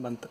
बनता